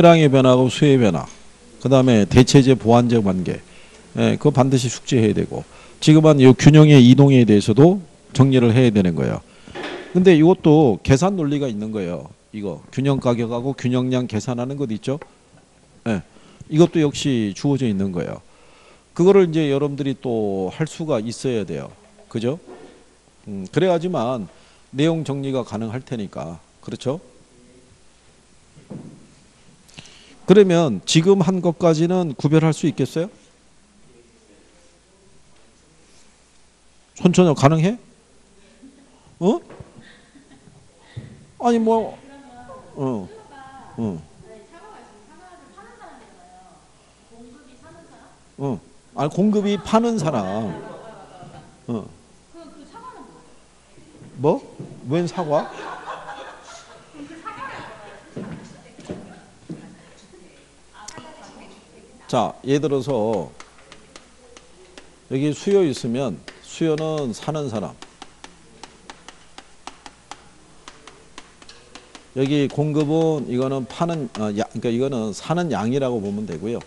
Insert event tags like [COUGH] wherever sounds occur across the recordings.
수량의 변화하고 수의 변화, 그 다음에 대체제 보완적 관계, 예, 그거 반드시 숙지해야 되고 지금은 이 균형의 이동에 대해서도 정리를 해야 되는 거예요. 근데 이것도 계산 논리가 있는 거예요. 이거 균형 가격하고 균형량 계산하는 것 있죠. 예, 이것도 역시 주어져 있는 거예요. 그거를 이제 여러분들이 또 할 수가 있어야 돼요. 그죠? 음, 그래야지만 내용 정리가 가능할 테니까 그렇죠? 그러면 지금 한 것까지는 구별할 수 있겠어요? 손천여 가능해? 어? 아니 뭐 어. 어. 어. 아니 공급이 파는 사람. 어. 뭐? 웬 사과? 자, 예를 들어서 여기 수요 있으면 수요는 사는 사람. 여기 공급은 이거는 파는 어, 야, 그러니까 이거는 사는 양이라고 보면 되고요.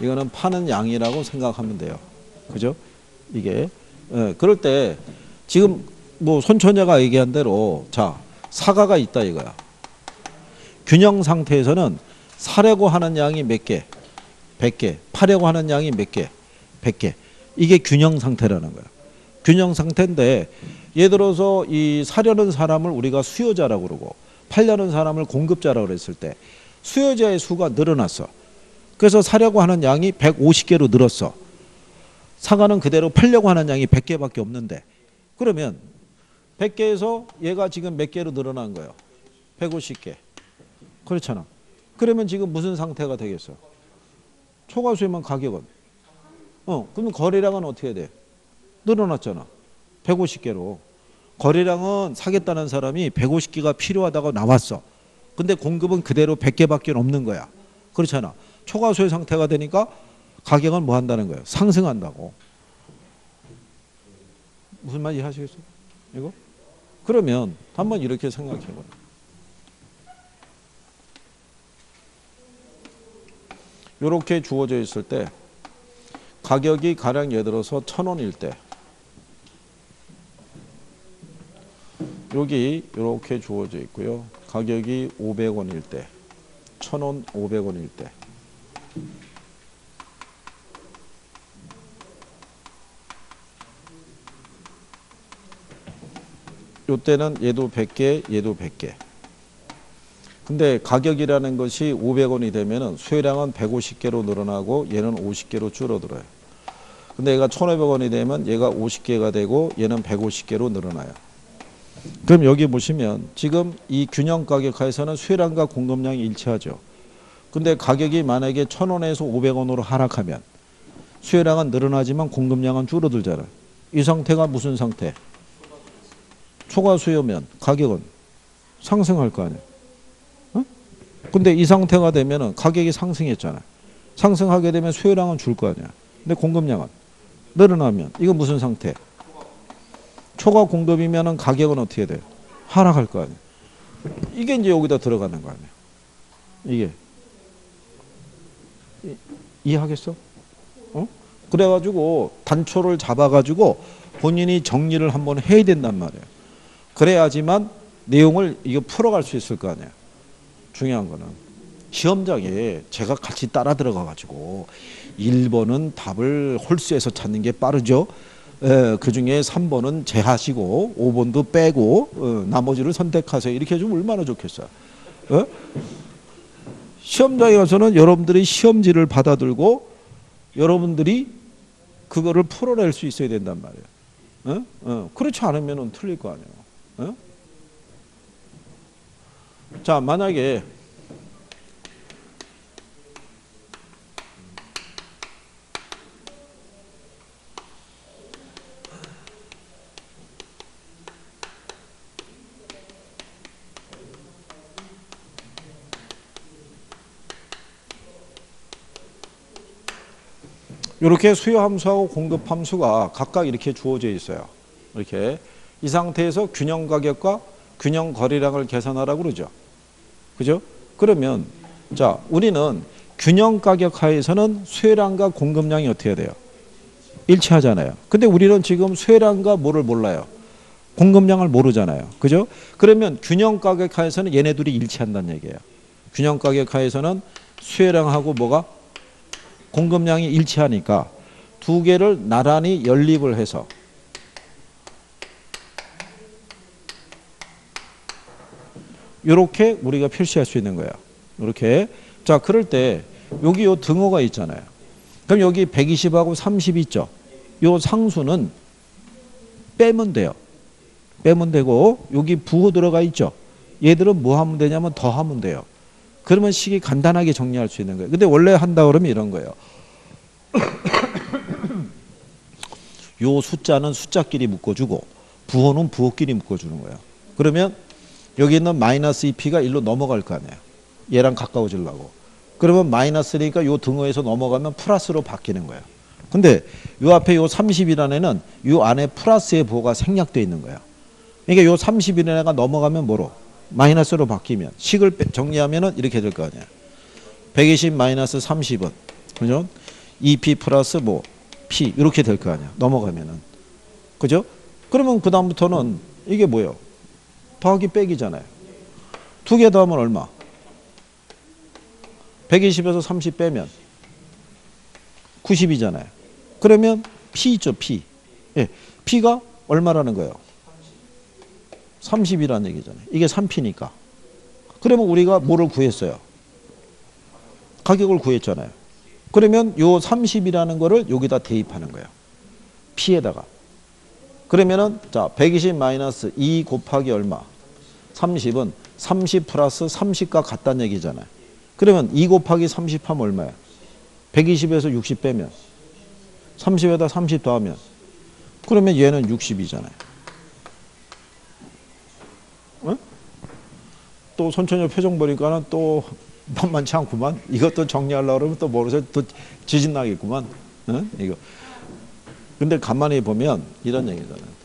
이거는 파는 양이라고 생각하면 돼요. 그죠? 이게 예, 그럴 때 지금 뭐 손천여가 얘기한 대로 자 사과가 있다 이거야. 균형 상태에서는 사려고 하는 양이 몇 개? 100개. 파려고 하는 양이 몇 개? 100개. 이게 균형 상태라는 거야. 균형 상태인데 예를 들어서 이 사려는 사람을 우리가 수요자라고 그러고 팔려는 사람을 공급자라고 그랬을 때 수요자의 수가 늘어났어. 그래서 사려고 하는 양이 150개로 늘었어. 사과는 그대로 팔려고 하는 양이 100개밖에 없는데 그러면 100개에서 얘가 지금 몇 개로 늘어난 거예요? 150개. 그렇잖아. 그러면 지금 무슨 상태가 되겠어? 초과수에만 가격은 어 그러면 거래량은 어떻게 돼? 늘어났잖아. 150개로. 거래량은 사겠다는 사람이 150개가 필요하다고 나왔어. 근데 공급은 그대로 100개밖에 없는 거야. 그렇잖아. 초과수의 상태가 되니까 가격은 뭐 한다는 거예요? 상승한다고. 무슨 말 이해하시겠어요? 이거? 그러면 한번 이렇게 생각해 봐요. 이렇게 주어져 있을 때 가격이 가령 예를 들어서 천 원일 때 여기 이렇게 주어져 있고요. 가격이 500원일 때, 1000원 500원일 때. 요때는 얘도 100개, 얘도 100개. 근데 가격이라는 것이 500원이 되면은 수요량은 150개로 늘어나고 얘는 50개로 줄어들어요. 근데 얘가 1,500원이 되면 얘가 50개가 되고 얘는 150개로 늘어나요. 그럼 여기 보시면 지금 이 균형 가격 하에서는 수요량과 공급량이 일치하죠. 근데 가격이 만약에 1,000원에서 500원으로 하락하면 수요량은 늘어나지만 공급량은 줄어들잖아요. 이 상태가 무슨 상태? 초과 수요면 가격은 상승할 거 아니에요. 어? 근데 이 상태가 되면은 가격이 상승했잖아요. 상승하게 되면 수요량은 줄 거 아니야. 근데 공급량은 늘어나면 이건 무슨 상태? 초과 공급이면은 가격은 어떻게 돼요? 하락할 거 아니에요. 이게 이제 여기다 들어가는 거 아니에요. 이게 이- 이해하겠어? 어? 그래가지고 단초를 잡아가지고 본인이 정리를 한번 해야 된단 말이에요. 그래야지만 내용을 이거 풀어갈 수 있을 거 아니에요. 중요한 거는 시험장에 제가 같이 따라 들어가 가지고 1번은 답을 홀수에서 찾는 게 빠르죠. 그 중에 3번은 제하시고 5번도 빼고 어, 나머지를 선택하세요. 이렇게 해주면 얼마나 좋겠어요. 어? 시험장에 가서는 여러분들이 시험지를 받아들고 여러분들이 그거를 풀어낼 수 있어야 된단 말이에요. 어? 어, 그렇지 않으면 틀릴 거 아니에요. 어? 자, 만약에 이렇게 수요 함수하고 공급 함수가 각각 이렇게 주어져 있어요. 이렇게 이 상태에서 균형 가격과 균형 거래량을 계산하라고 그러죠. 그죠? 그러면 자, 우리는 균형 가격 하에서는 수혜량과 공급량이 어떻게 돼요? 일치하잖아요. 근데 우리는 지금 수혜량과 뭐를 몰라요? 공급량을 모르잖아요. 그죠? 그러면 균형 가격 하에서는 얘네들이 일치한다는 얘기예요. 균형 가격 하에서는 수혜량하고 뭐가 공급량이 일치하니까 두 개를 나란히 연립을 해서 이렇게 우리가 표시할 수 있는 거예요. 이렇게 자 그럴 때 여기 요 등호가 있잖아요. 그럼 여기 120하고 30 있죠. 요 상수는 빼면 돼요. 빼면 되고 여기 부호 들어가 있죠. 얘들은 뭐 하면 되냐면 더 하면 돼요. 그러면 식이 간단하게 정리할 수 있는 거예요. 근데 원래 한다 그러면 이런 거예요. [COUGHS] 요 숫자는 숫자끼리 묶어주고 부호는 부호끼리 묶어주는 거예요. 그러면 여기 있는 마이너스 2p가 일로 넘어갈 거 아니에요. 얘랑 가까워지려고. 그러면 마이너스니까 요 등호에서 넘어가면 플러스로 바뀌는 거예요. 근데 요 앞에 요 30이라는 애는 요 안에 플러스의 부호가 생략되어 있는 거예요. 그러니까 요 30이라는 애가 넘어가면 뭐로? 마이너스로 바뀌면 식을 빼- 정리하면은 이렇게 될 거 아니야. 120 마이너스 30은 그죠? 2p 플러스 뭐 p 이렇게 될 거 아니야. 넘어가면은 그죠? 그러면 그 다음부터는 이게 뭐예요? 더하기 빼기잖아요. 두 개 더하면 얼마? 120에서 30 빼면 90이잖아요. 그러면 p 있죠, p. 예. p가 얼마라는 거예요? 30이라는 얘기잖아요. 이게 3p니까. 그러면 우리가 뭐를 구했어요? 가격을 구했잖아요. 그러면 요 30이라는 거를 여기다 대입하는 거예요. p에다가. 그러면은 자, 120 마이너스 2 곱하기 얼마? 30은 30 플러스 30과 같다는 얘기잖아요. 그러면 2 곱하기 30 하면 얼마야? 120에서 60 빼면 30에다 30 더하면 그러면 얘는 60이잖아요. 어? 또 손천여 표정 보니까는 또 만만치 않구만. 이것도 정리하려고 그러면 또 모르서 또 지진 나겠구만. 어? 이거. 근데 가만히 보면 이런 얘기잖아요.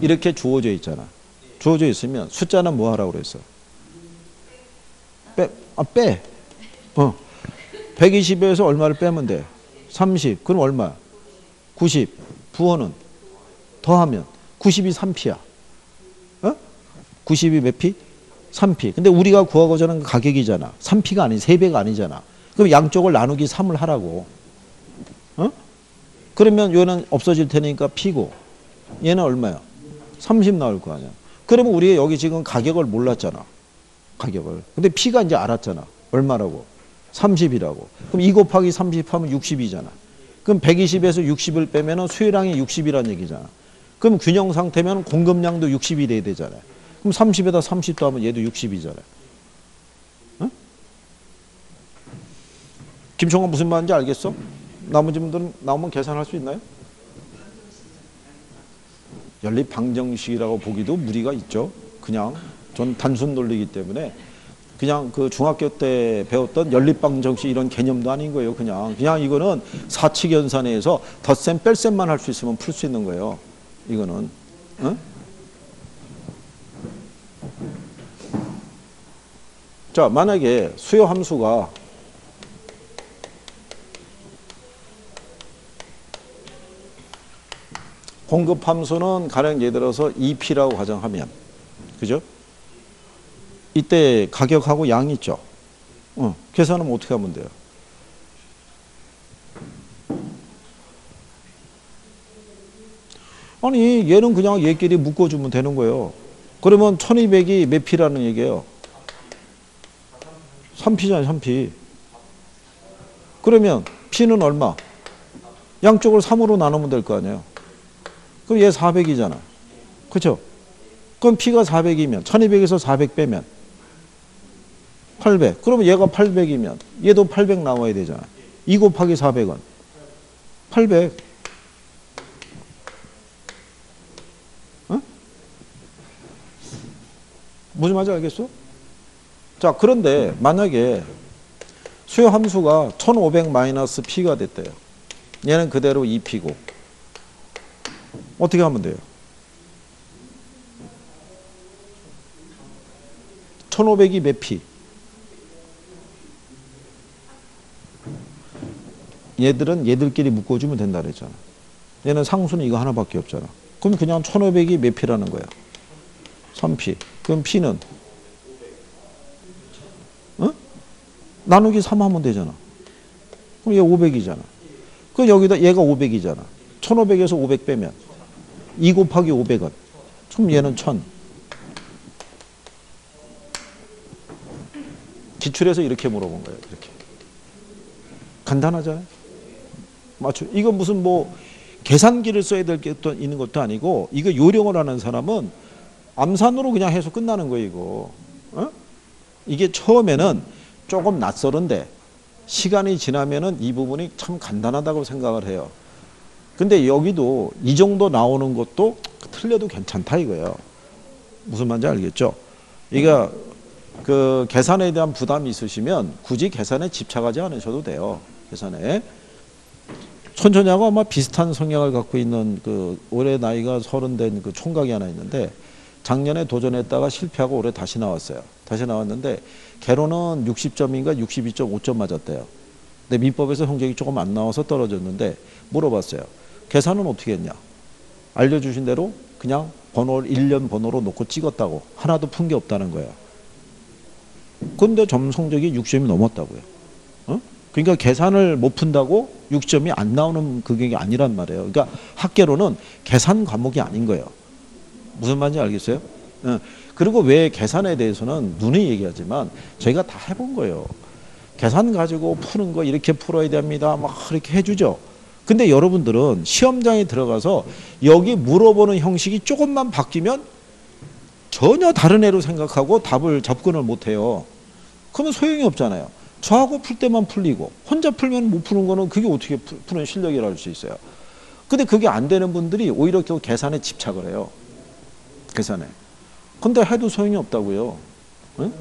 이렇게 주어져 있잖아. 주어져 있으면 숫자는 뭐 하라고 그랬어? 빼, 아, 빼. 어. 120에서 얼마를 빼면 돼? 30. 그럼 얼마? 90. 부호는 더하면 90이 3피야. 어? 90이 몇 피? 3피. 근데 우리가 구하고자 하는 가격이잖아. 3피가 아니 3배가 아니잖아. 그럼 양쪽을 나누기 3을 하라고. 어? 그러면 얘는 없어질 테니까 피고 얘는 얼마야? 30 나올 거 아니야. 그러면 우리 여기 지금 가격을 몰랐잖아. 가격을. 근데 피가 이제 알았잖아. 얼마라고? 30이라고. 그럼 2 곱하기 30 하면 60이잖아. 그럼 120에서 60을 빼면은 수혜량이 60이란 얘기잖아. 그럼 균형 상태면 공급량도 60이 돼야 되잖아요. 그럼 30에다 30 더하면 얘도 60이잖아요. 응? 김총관 무슨 말인지 알겠어? 나머지 분들은 나오면 계산할 수 있나요? 연립 방정식이라고 보기도 무리가 있죠. 그냥 전 단순 논리이기 때문에 그냥 그 중학교 때 배웠던 연립 방정식 이런 개념도 아닌 거예요. 그냥 그냥 이거는 사칙 연산에서 덧셈 뺄셈만 할 수 있으면 풀 수 있는 거예요. 이거는 어? 자 만약에 수요 함수가 공급 함수는 가령 예를 들어서 2P라고 가정하면 그죠? 이때 가격하고 양 있죠. 어, 계산하면 어떻게 하면 돼요? 아니 얘는 그냥 얘끼리 묶어주면 되는 거예요. 그러면 1200이 몇 P라는 얘기예요? 3P잖아요 3P. 그러면 P는 얼마? 양쪽을 3으로 나누면 될 거 아니에요. 그럼 얘 400이잖아. 그렇죠? 그럼 P가 400이면 1200에서 400 빼면 800. 그러면 얘가 800이면 얘도 800 나와야 되잖아. 2 곱하기 400은 800. 어? 무슨 말인지 알겠어? 자, 그런데 만약에 수요 함수가 1500 마이너스 P가 됐대요. 얘는 그대로 2P고. 어떻게 하면 돼요? 1500이 몇 P? 얘들은 얘들끼리 묶어주면 된다 그랬잖아. 얘는 상수는 이거 하나밖에 없잖아. 그럼 그냥 1500이 몇 피라는 거야? 3피. 그럼 피는? 어? 나누기 3 하면 되잖아. 그럼 얘 500이잖아. 그럼 여기다 얘가 500이잖아. 1500에서 500 빼면 2 곱하기 500은 그럼 얘는 1000. 기출에서 이렇게 물어본 거예요. 이렇게. 간단하잖아요. 맞죠? 이거 무슨 뭐 계산기를 써야 될게또 있는 것도 아니고 이거 요령을 하는 사람은 암산으로 그냥 해서 끝나는 거예요, 이거. 어? 이게 처음에는 조금 낯설은데 시간이 지나면은 이 부분이 참 간단하다고 생각을 해요. 근데 여기도 이 정도 나오는 것도 틀려도 괜찮다 이거예요. 무슨 말인지 알겠죠? 이거 그 계산에 대한 부담이 있으시면 굳이 계산에 집착하지 않으셔도 돼요. 계산에. 천천히하고 아마 비슷한 성향을 갖고 있는 그 올해 나이가 서른 된 그 총각이 하나 있는데 작년에 도전했다가 실패하고 올해 다시 나왔어요. 다시 나왔는데 개로는 60점인가 62.5점 맞았대요. 근데 민법에서 성적이 조금 안 나와서 떨어졌는데 물어봤어요. 계산은 어떻게 했냐? 알려주신 대로 그냥 번호를 1년 번호로 놓고 찍었다고 하나도 푼 게 없다는 거예요. 근데 점 성적이 60점이 넘었다고요. 어? 그러니까 계산을 못 푼다고 6점이 안 나오는 그게 아니란 말이에요. 그러니까 학계로는 계산 과목이 아닌 거예요. 무슨 말인지 알겠어요? 어. 그리고 왜 계산에 대해서는 눈에 얘기하지만 저희가 다 해본 거예요. 계산 가지고 푸는 거 이렇게 풀어야 됩니다. 막 이렇게 해주죠. 근데 여러분들은 시험장에 들어가서 여기 물어보는 형식이 조금만 바뀌면 전혀 다른 애로 생각하고 답을 접근을 못 해요. 그러면 소용이 없잖아요. 저하고 풀 때만 풀리고 혼자 풀면 못 푸는 거는 그게 어떻게 푸- 푸는 실력이라 할 수 있어요. 근데 그게 안 되는 분들이 오히려 그 계산에 집착을 해요. 계산에. 근데 해도 소용이 없다고요. 응?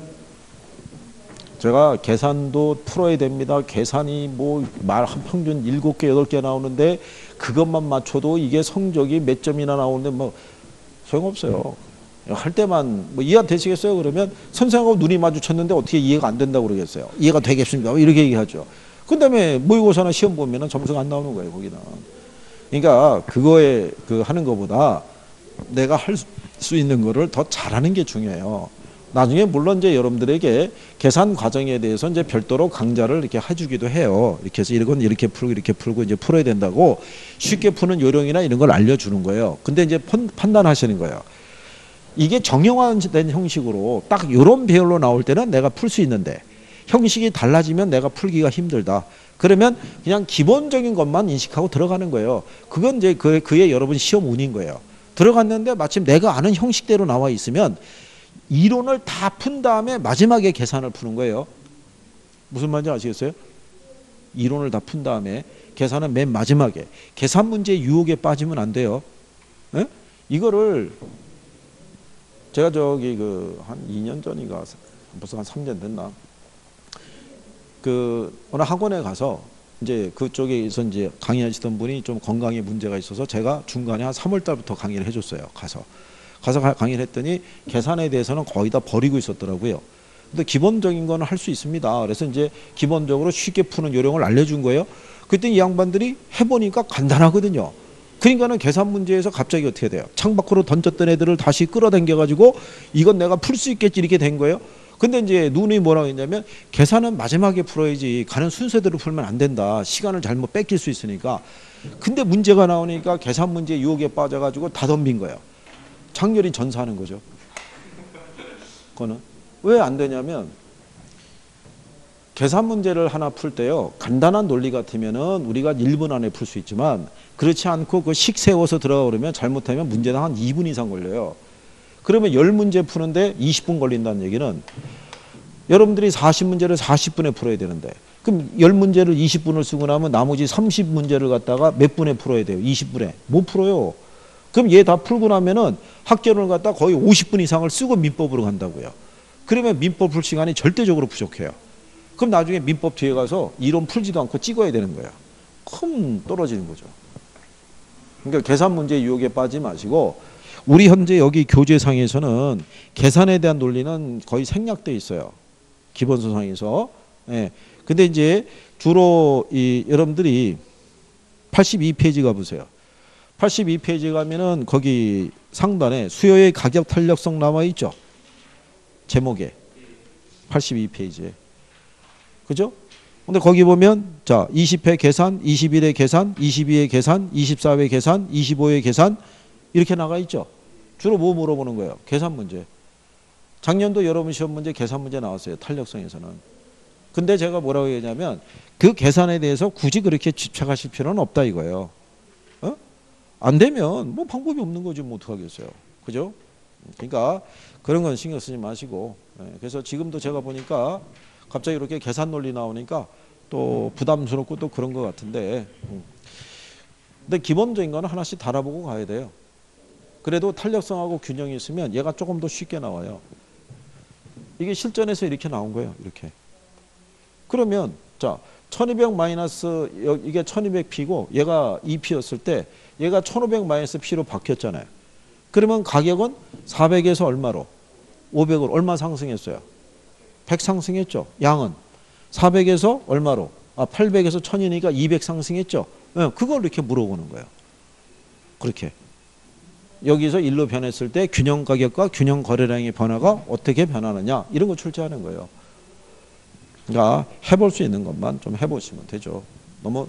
제가 계산도 풀어야 됩니다. 계산이 뭐 말 한 평균 일곱 개 여덟 개 나오는데 그것만 맞춰도 이게 성적이 몇 점이나 나오는데 뭐 소용없어요. 할 때만 뭐 이해 되시겠어요? 그러면 선생하고 눈이 마주쳤는데 어떻게 이해가 안 된다고 그러겠어요? 이해가 되겠습니까? 뭐 이렇게 얘기하죠. 그 다음에 모의고사나 시험 보면은 점수가 안 나오는 거예요, 거기는. 그러니까 그거에 그 하는 것보다 내가 할 수 있는 거를 더 잘하는 게 중요해요. 나중에 물론 이제 여러분들에게 계산 과정에 대해서 이제 별도로 강좌를 이렇게 해주기도 해요. 이렇게 해서 이건 이렇게 풀고 이렇게 풀고 이제 풀어야 된다고 쉽게 푸는 요령이나 이런 걸 알려주는 거예요. 근데 이제 판- 판단하시는 거예요. 이게 정형화된 형식으로 딱 이런 배열로 나올 때는 내가 풀 수 있는데 형식이 달라지면 내가 풀기가 힘들다. 그러면 그냥 기본적인 것만 인식하고 들어가는 거예요. 그건 이제 그, 그의 여러분 시험 운인 거예요. 들어갔는데 마침 내가 아는 형식대로 나와 있으면 이론을 다 푼 다음에 마지막에 계산을 푸는 거예요. 무슨 말인지 아시겠어요? 이론을 다 푼 다음에 계산은 맨 마지막에 계산 문제 유혹에 빠지면 안 돼요. 예? 이거를 제가 저기 그 한 2년 전인가 벌써 한 3년 됐나 그 어느 학원에 가서 이제 그쪽에서 이제 강의하시던 분이 좀 건강에 문제가 있어서 제가 중간에 한 3월 달부터 강의를 해줬어요. 가서 가서 가- 강의를 했더니 계산에 대해서는 거의 다 버리고 있었더라고요. 근데 기본적인 거는 할 수 있습니다. 그래서 이제 기본적으로 쉽게 푸는 요령을 알려준 거예요. 그때 이 양반들이 해보니까 간단하거든요. 그러니까는 계산 문제에서 갑자기 어떻게 돼요? 창밖으로 던졌던 애들을 다시 끌어당겨 가지고 이건 내가 풀 수 있겠지 이렇게 된 거예요. 근데 이제 눈이 뭐라고 했냐면 계산은 마지막에 풀어야지 가는 순서대로 풀면 안 된다. 시간을 잘못 뺏길 수 있으니까. 근데 문제가 나오니까 계산 문제 유혹에 빠져가지고 다 덤빈 거예요. 장렬히 전사하는 거죠. 그거는 왜 안 되냐면 계산 문제를 하나 풀 때요 간단한 논리 같으면은 우리가 1분 안에 풀 수 있지만 그렇지 않고 그 식 세워서 들어가 그러면 잘못하면 문제당 한 2분 이상 걸려요. 그러면 10문제 푸는데 20분 걸린다는 얘기는 여러분들이 40문제를 40분에 풀어야 되는데 그럼 10문제를 20분을 쓰고 나면 나머지 30문제를 갖다가 몇 분에 풀어야 돼요? 20분에. 못 풀어요. 그럼 얘 다 풀고 나면은 학교를 갖다 거의 50분 이상을 쓰고 민법으로 간다고요. 그러면 민법 풀 시간이 절대적으로 부족해요. 그럼 나중에 민법 뒤에 가서 이론 풀지도 않고 찍어야 되는 거야. 큰 떨어지는 거죠. 그러니까 계산 문제 유혹에 빠지지 마시고 우리 현재 여기 교재상에서는 계산에 대한 논리는 거의 생략돼 있어요. 기본서상에서. 예. 근데 이제 주로 이 여러분들이 82페이지 가 보세요. 82페이지 가면은 거기 상단에 수요의 가격 탄력성 나와 있죠. 제목에 82페이지에. 그죠? 근데 거기 보면 자, 20회 계산, 21회 계산, 22회 계산, 24회 계산, 25회 계산 이렇게 나가 있죠. 주로 뭐 물어보는 거예요? 계산 문제. 작년도 여러분 시험 문제 계산 문제 나왔어요. 탄력성에서는. 근데 제가 뭐라고 얘기하냐면 그 계산에 대해서 굳이 그렇게 집착하실 필요는 없다 이거예요. 어? 안 되면 뭐 방법이 없는 거지 뭐 어떡하겠어요. 그죠? 그러니까 그런 건 신경 쓰지 마시고 예, 그래서 지금도 제가 보니까 갑자기 이렇게 계산 논리 나오니까 또 부담스럽고 또 그런 것 같은데 음. 근데 기본적인 거는 하나씩 달아보고 가야 돼요. 그래도 탄력성하고 균형이 있으면 얘가 조금 더 쉽게 나와요. 이게 실전에서 이렇게 나온 거예요. 이렇게. 그러면 자, 1200 마이너스 여- 이게 1200P고 얘가 2P였을 때 얘가 1500 마이너스 P로 바뀌었잖아요. 그러면 가격은 400에서 얼마로? 500으로 얼마 상승했어요? 100 상승했죠. 양은 400에서 얼마로? 아, 800에서 1000이니까 200 상승했죠. 예, 그걸 이렇게 물어보는 거예요. 그렇게. 여기서 일로 변했을 때 균형 가격과 균형 거래량의 변화가 어떻게 변하느냐 이런 거 출제하는 거예요. 그러니까 해볼 수 있는 것만 좀 해보시면 되죠. 너무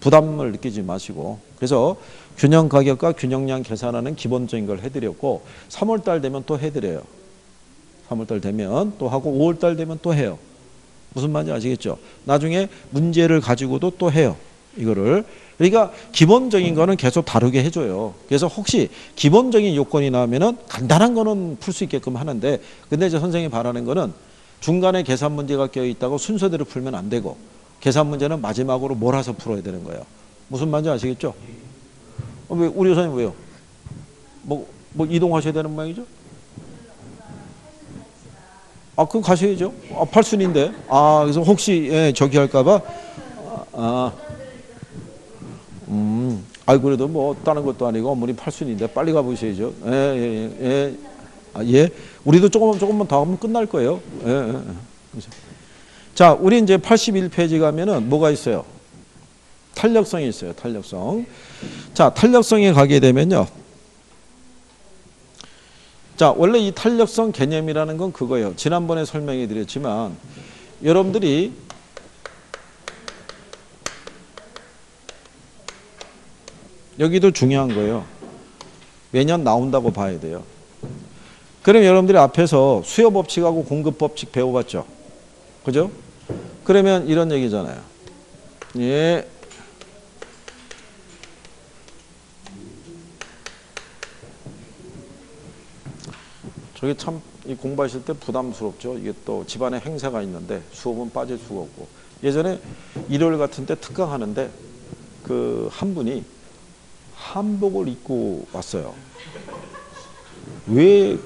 부담을 느끼지 마시고 그래서 균형 가격과 균형량 계산하는 기본적인 걸 해드렸고 3월 달 되면 또 해드려요. 3월 달 되면 또 하고 5월 달 되면 또 해요. 무슨 말인지 아시겠죠? 나중에 문제를 가지고도 또 해요. 이거를 그러니까 기본적인 거는 계속 다루게 해줘요. 그래서 혹시 기본적인 요건이 나오면은 간단한 거는 풀 수 있게끔 하는데 근데 이제 선생님이 바라는 거는 중간에 계산 문제가 껴 있다고 순서대로 풀면 안 되고 계산 문제는 마지막으로 몰아서 풀어야 되는 거예요. 무슨 말인지 아시겠죠? 어, 왜 우리 여사님 왜요? 뭐, 뭐 이동하셔야 되는 모양이죠? 아, 그럼 가셔야죠. 아, 팔순인데. 아, 그래서 혹시 예, 저기 할까봐. 아, 음, 아이 그래도 뭐 다른 것도 아니고 어머니 팔순인데 빨리 가보셔야죠. 예, 예, 예. 예. 아, 예. 우리도 조금만 조금만 더 하면 끝날 거예요. 예, 예. 예. 자, 우리 이제 81페이지 가면은 뭐가 있어요? 탄력성이 있어요. 탄력성. 자, 탄력성에 가게 되면요. 자, 원래 이 탄력성 개념이라는 건 그거예요. 지난번에 설명해 드렸지만 여러분들이 여기도 중요한 거예요. 매년 나온다고 봐야 돼요. 그럼 여러분들이 앞에서 수요 법칙하고 공급 법칙 배워봤죠? 그죠? 그러면 이런 얘기잖아요. 예. 저게 참 이 공부하실 때 부담스럽죠. 이게 또 집안에 행사가 있는데 수업은 빠질 수가 없고 예전에 일요일 같은 때 특강하는데 그 한 분이 한복을 입고 왔어요. 왜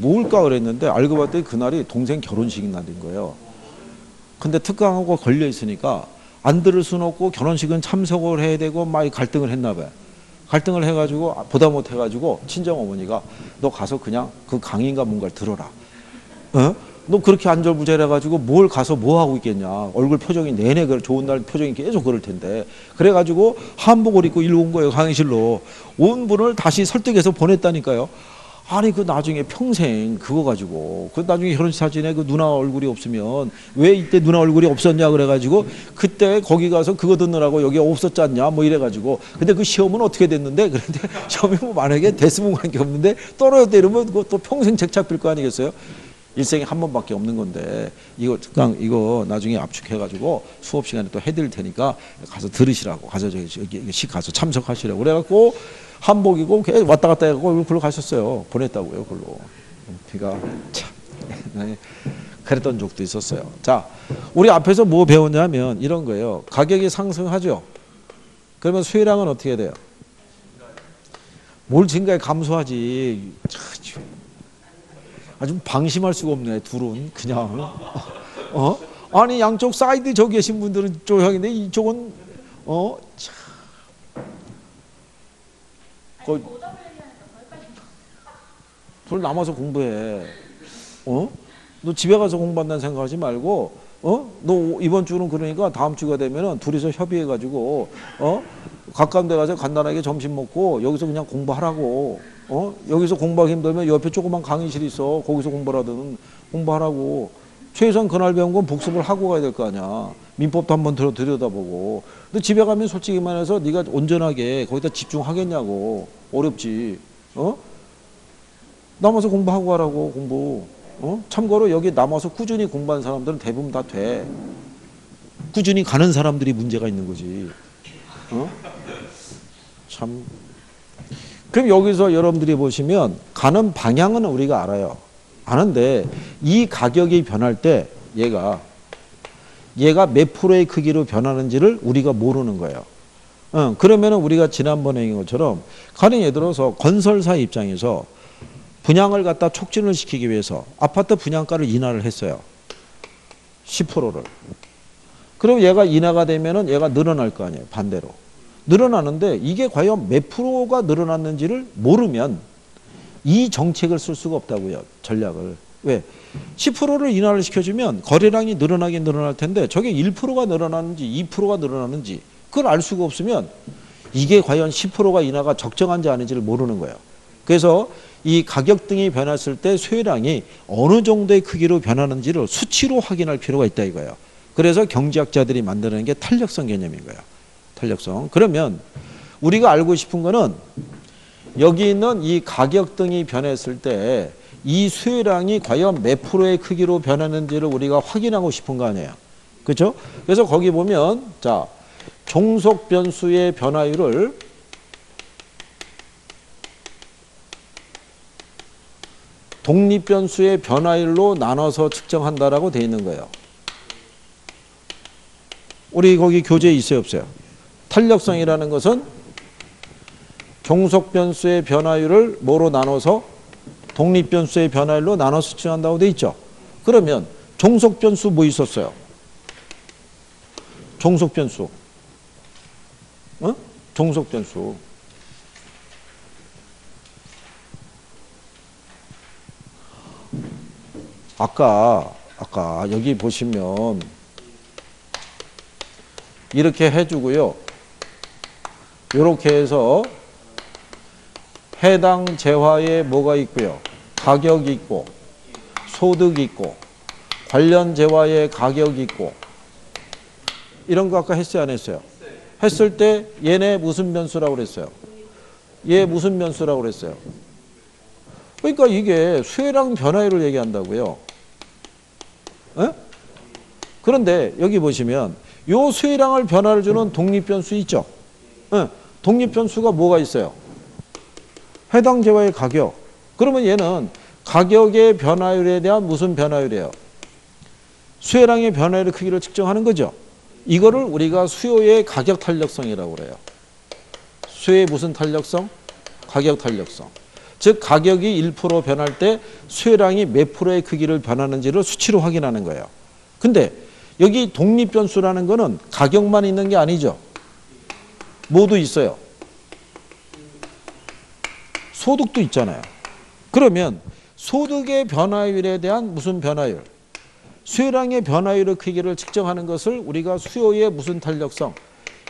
뭘까 그랬는데 알고 봤더니 그날이 동생 결혼식 날인 거예요. 근데 특강하고 걸려 있으니까 안 들을 수는 없고 결혼식은 참석을 해야 되고 막 갈등을 했나 봐요. 갈등을 해가지고 보다 못해가지고 친정 어머니가 너 가서 그냥 그 강의인가 뭔가를 들어라. 어? 너 그렇게 안절부절해가지고 뭘 가서 뭐 하고 있겠냐. 얼굴 표정이 내내 그 좋은 날 표정이 계속 그럴 텐데. 그래가지고 한복을 입고 일로 온 거예요 강의실로. 온 분을 다시 설득해서 보냈다니까요. 아니 그 나중에 평생 그거 가지고 그 나중에 결혼식 사진에 그 누나 얼굴이 없으면 왜 이때 누나 얼굴이 없었냐 그래가지고 그때 거기 가서 그거 듣느라고 여기 없었지 않냐 뭐 이래가지고 근데 그 시험은 어떻게 됐는데 그런데 [LAUGHS] 시험이 뭐 만약에 됐으면 관계 없는데 떨어졌다 이러면 또 평생 책 잡힐 거 아니겠어요? 일생에 한 번밖에 없는 건데 이거 특강 이거 나중에 압축해가지고 수업 시간에 또 해드릴 테니까 가서 들으시라고. 가서 저기 여기 시 가서 참석하시라고. 그래갖고 한복이고 계속 왔다 갔다 해갖고 글로 가셨어요. 보냈다고요 글로. 그러니까 참. 네, 그랬던 적도 있었어요. 자 우리 앞에서 뭐 배웠냐면 이런 거예요. 가격이 상승하죠. 그러면 수요량은 어떻게 돼요? 뭘 증가해? 감소하지. 참, 아주 방심할 수가 없네 둘은 그냥 어 아니 양쪽 사이드 저기 계신 분들은 조용인데 이쪽은 어 참. 거둘 남아서 공부해 어? 너 집에 가서 공부한다는 생각하지 말고 어? 너 이번 주는 그러니까 다음 주가 되면은 둘이서 협의해 가지고 어? 가까운 데 가서 간단하게 점심 먹고 여기서 그냥 공부하라고. 어? 여기서 공부하기 힘들면 옆에 조그만 강의실 있어. 거기서 공부하든 공부하라고. 최소한 그날 배운 건 복습을 하고 가야 될 거 아니야. 민법도 한번 들어 들여다보고. 근데 집에 가면 솔직히 말해서 네가 온전하게 거기다 집중하겠냐고. 어렵지. 어? 남아서 공부하고 가라고 공부. 어? 참고로 여기 남아서 꾸준히 공부한 사람들은 대부분 다 돼. 꾸준히 가는 사람들이 문제가 있는 거지. 어? 참. 그럼 여기서 여러분들이 보시면 가는 방향은 우리가 알아요. 아는데 이 가격이 변할 때 얘가 얘가 몇 프로의 크기로 변하는지를 우리가 모르는 거예요. 어, 그러면은 우리가 지난번에 얘기한 것처럼 가령 예를 들어서 건설사 입장에서 분양을 갖다 촉진을 시키기 위해서 아파트 분양가를 인하를 했어요. 10%를. 그럼 얘가 인하가 되면은 얘가 늘어날 거 아니에요. 반대로. 늘어나는데 이게 과연 몇 프로가 늘어났는지를 모르면 이 정책을 쓸 수가 없다고요. 전략을. 왜? 10%를 인하를 시켜주면 거래량이 늘어나긴 늘어날 텐데 저게 1%가 늘어나는지 2%가 늘어나는지 그걸 알 수가 없으면 이게 과연 10%가 인하가 적정한지 아닌지를 모르는 거예요. 그래서 이 가격 등이 변했을 때 수요량이 어느 정도의 크기로 변하는지를 수치로 확인할 필요가 있다 이거예요. 그래서 경제학자들이 만드는 게 탄력성 개념인 거예요. 탄력성. 그러면 우리가 알고 싶은 거는 여기 있는 이 가격 등이 변했을 때 이 수요량이 과연 몇 프로의 크기로 변하는지를 우리가 확인하고 싶은 거 아니에요. 그렇죠? 그래서 거기 보면 자 종속 변수의 변화율을 독립 변수의 변화율로 나눠서 측정한다라고 돼 있는 거예요. 우리 거기 교재에 있어요, 없어요? 탄력성이라는 것은 종속 변수의 변화율을 뭐로 나눠서 독립 변수의 변화율로 나눠서 측정한다고 돼 있죠. 그러면 종속 변수 뭐 있었어요? 종속 변수. 어? 종속 변수. 아까 아까 여기 보시면 이렇게 해주고요. 이렇게 해서 해당 재화에 뭐가 있고요. 가격이 있고 소득이 있고 관련 재화에 가격이 있고 이런 거 아까 했어요 안 했어요? 했을 때 얘네 무슨 변수라고 그랬어요? 얘 무슨 변수라고 그랬어요? 그러니까 이게 수혜랑 변화율을 얘기한다고요. 에? 그런데 여기 보시면 요 수혜량을 변화를 주는 독립변수 있죠? 에? 독립변수가 뭐가 있어요? 해당 재화의 가격. 그러면 얘는 가격의 변화율에 대한 무슨 변화율이에요? 수혜량의 변화율의 크기를 측정하는 거죠. 이거를 우리가 수요의 가격 탄력성이라고 그래요. 수요의 무슨 탄력성? 가격 탄력성. 즉 가격이 1% 변할 때 수혜량이 몇 프로의 크기를 변하는지를 수치로 확인하는 거예요. 근데 여기 독립 변수라는 거는 가격만 있는 게 아니죠. 모두 있어요. 소득도 있잖아요. 그러면 소득의 변화율에 대한 무슨 변화율? 수요량의 변화율의 크기를 측정하는 것을 우리가 수요의 무슨 탄력성?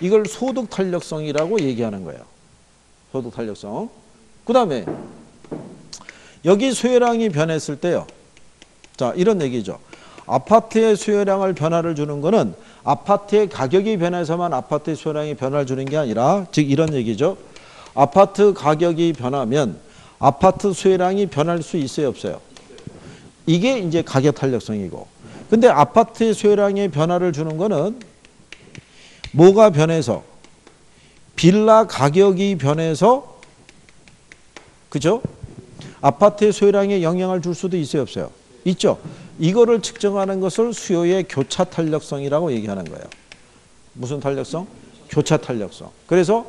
이걸 소득 탄력성이라고 얘기하는 거예요. 소득 탄력성. 그 다음에 여기 수요량이 변했을 때요. 자, 이런 얘기죠. 아파트의 수요량을 변화를 주는 거는 아파트의 가격이 변해서만 아파트의 수요량이 변화를 주는 게 아니라 즉 이런 얘기죠. 아파트 가격이 변하면 아파트 수요량이 변할 수 있어요, 없어요? 이게 이제 가격 탄력성이고. 근데 아파트의 수요량의 변화를 주는 거는 뭐가 변해서 빌라 가격이 변해서 그죠? 아파트의 수요량에 영향을 줄 수도 있어요, 없어요? 있죠. 이거를 측정하는 것을 수요의 교차 탄력성이라고 얘기하는 거예요. 무슨 탄력성? 교차 탄력성. 그래서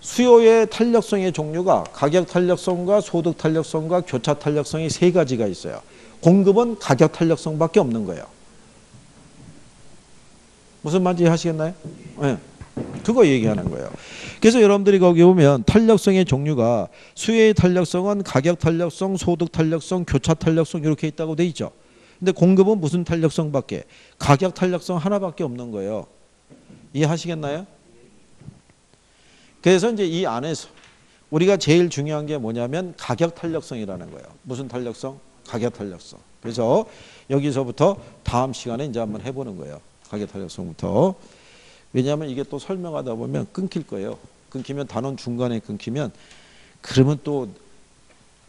수요의 탄력성의 종류가 가격 탄력성과 소득 탄력성과 교차 탄력성이 세 가지가 있어요. 공급은 가격 탄력성밖에 없는 거예요. 무슨 말인지 하시겠나요? 네. 그거 얘기하는 거예요. 그래서 여러분들이 거기 보면 탄력성의 종류가 수요의 탄력성은 가격 탄력성, 소득 탄력성, 교차 탄력성 이렇게 있다고 돼 있죠. 근데 공급은 무슨 탄력성밖에 가격 탄력성 하나밖에 없는 거예요. 이해하시겠나요? 그래서 이제 이 안에서 우리가 제일 중요한 게 뭐냐면 가격 탄력성이라는 거예요. 무슨 탄력성? 가격 탄력성. 그래서 여기서부터 다음 시간에 이제 한번 해보는 거예요. 가격 탄력성부터. 왜냐하면 이게 또 설명하다 보면 끊길 거예요. 끊기면 단원 중간에 끊기면 그러면 또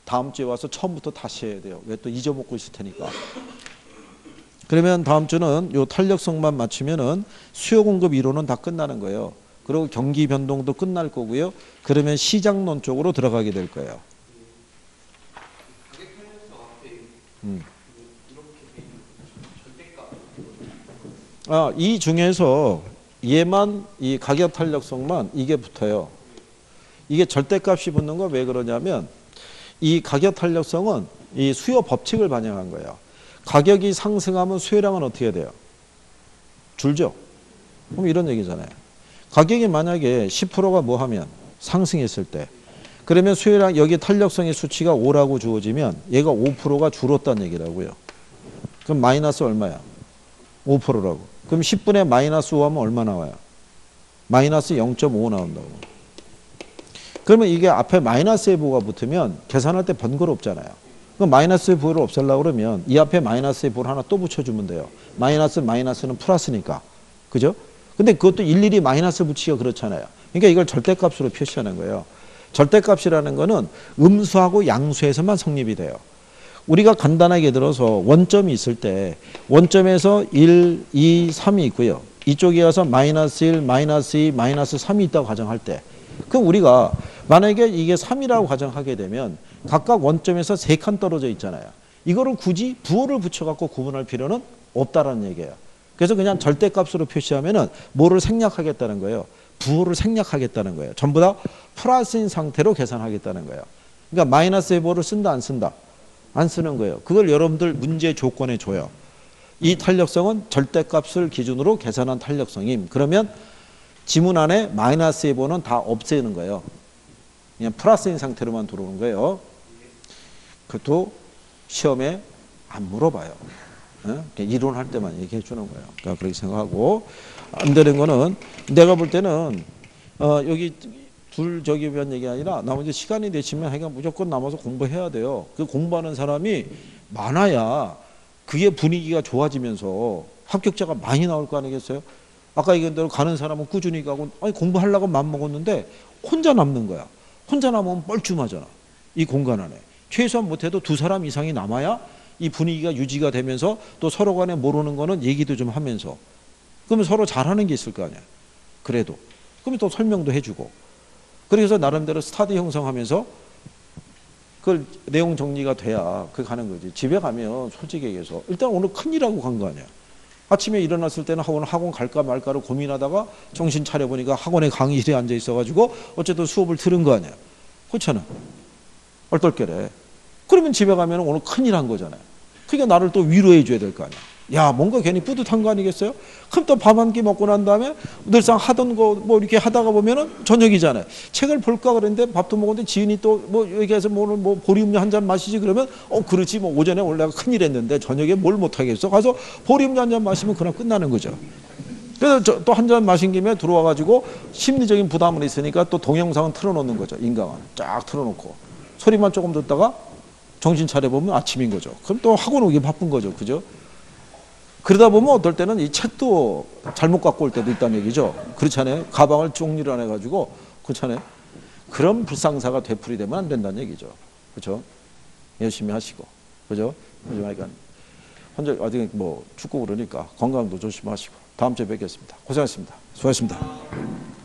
다음 주에 와서 처음부터 다시 해야 돼요. 왜 또 잊어먹고 있을 테니까. 그러면 다음 주는 요 탄력성만 맞추면은 수요 공급 이론은 다 끝나는 거예요. 그리고 경기 변동도 끝날 거고요. 그러면 시장론 쪽으로 들어가게 될 거예요. 음. 아, 이 중에서 얘만 이 가격 탄력성만 이게 붙어요. 이게 절대값이 붙는 거 왜 그러냐면 이 가격 탄력성은 이 수요 법칙을 반영한 거예요. 가격이 상승하면 수요량은 어떻게 돼요? 줄죠. 그럼 이런 얘기잖아요. 가격이 만약에 10%가 뭐 하면 상승했을 때 그러면 수요량 여기 탄력성의 수치가 5라고 주어지면 얘가 5%가 줄었다는 얘기라고요. 그럼 마이너스 얼마야? 5%라고. 그럼 10분의 마이너스 5 하면 얼마 나와요? 마이너스 0.5 나온다고. 그러면 이게 앞에 마이너스의 부가 붙으면 계산할 때 번거롭잖아요. 그럼 마이너스의 부를 없애려고 그러면 이 앞에 마이너스의 부를 하나 또 붙여주면 돼요. 마이너스 마이너스는 플러스니까. 그죠? 근데 그것도 일일이 마이너스 붙이기가 그렇잖아요. 그러니까 이걸 절대값으로 표시하는 거예요. 절대값이라는 거는 음수하고 양수에서만 성립이 돼요. 우리가 간단하게 들어서 원점이 있을 때 원점에서 1, 2, 3이 있고요. 이쪽에 와서 마이너스 1, 마이너스 2, 마이너스 3이 있다고 가정할 때 그럼 우리가 만약에 이게 3이라고 가정하게 되면 각각 원점에서 3칸 떨어져 있잖아요. 이거를 굳이 부호를 붙여갖고 구분할 필요는 없다라는 얘기예요. 그래서 그냥 절대값으로 표시하면은 뭐를 생략하겠다는 거예요. 부호를 생략하겠다는 거예요. 전부 다 플러스인 상태로 계산하겠다는 거예요. 그러니까 마이너스의 부호를 쓴다 안 쓴다? 안 쓰는 거예요. 그걸 여러분들 문제 조건에 줘요. 이 탄력성은 절대값을 기준으로 계산한 탄력성임. 그러면 지문 안에 마이너스의 부호는 다 없애는 거예요. 그냥 플러스인 상태로만 들어오는 거예요. 그것도 시험에 안 물어봐요. 어? 이론할 때만 얘기해 주는 거예요. 그러니까 그렇게 생각하고 안 되는 거는 내가 볼 때는 어, 여기 둘 저기 위한 얘기 아니라 나머지 시간이 되시면 하여간 무조건 남아서 공부해야 돼요. 그 공부하는 사람이 많아야 그게 분위기가 좋아지면서 합격자가 많이 나올 거 아니겠어요? 아까 얘기한 대로 가는 사람은 꾸준히 가고 아니 공부하려고 마음 먹었는데 혼자 남는 거야. 혼자 남으면 뻘쭘하잖아. 이 공간 안에. 최소한 못해도 두 사람 이상이 남아야 이 분위기가 유지가 되면서 또 서로 간에 모르는 거는 얘기도 좀 하면서 그러면 서로 잘하는 게 있을 거 아니야. 그래도. 그러면 또 설명도 해주고. 그래서 나름대로 스타디 형성하면서 그 내용 정리가 돼야 그 가는 거지. 집에 가면 솔직히 얘기해서 일단 오늘 큰일하고 간 거 아니야. 아침에 일어났을 때는 학원 학원 갈까 말까를 고민하다가 정신 차려 보니까 학원에 강의실에 앉아 있어가지고 어쨌든 수업을 들은 거 아니야. 그렇잖아. 얼떨결에. 그러면 집에 가면 오늘 큰일 한 거잖아요. 그러니까 나를 또 위로해 줘야 될 거 아니야. 야, 뭔가 괜히 뿌듯한 거 아니겠어요? 그럼 또 밥 한 끼 먹고 난 다음에 늘상 하던 거 뭐 이렇게 하다가 보면은 저녁이잖아요. 책을 볼까 그랬는데 밥도 먹었는데 지은이 또뭐 여기에서 뭐, 뭐 보리음료 한 잔 마시지 그러면 어, 그렇지 뭐 오전에 원래 큰일 했는데 저녁에 뭘 못하겠어. 가서 보리음료 한 잔 마시면 그냥 끝나는 거죠. 그래서 또 한 잔 마신 김에 들어와 가지고 심리적인 부담은 있으니까 또 동영상은 틀어놓는 거죠. 인강은 쫙 틀어놓고 소리만 조금 듣다가 정신 차려 보면 아침인 거죠. 그럼 또 학원 오기 바쁜 거죠. 그죠? 그러다 보면 어떨 때는 이 책도 잘못 갖고 올 때도 있다는 얘기죠. 그렇잖아요. 가방을 정리를 안 해가지고, 그렇잖아요. 그런 불상사가 되풀이되면 안 된다는 얘기죠. 그렇죠? 열심히 하시고, 그죠? 그러니까 혼자 어디 뭐 축구 그러니까 건강도 조심하시고 다음 주에 뵙겠습니다. 고생하셨습니다. 수고하셨습니다.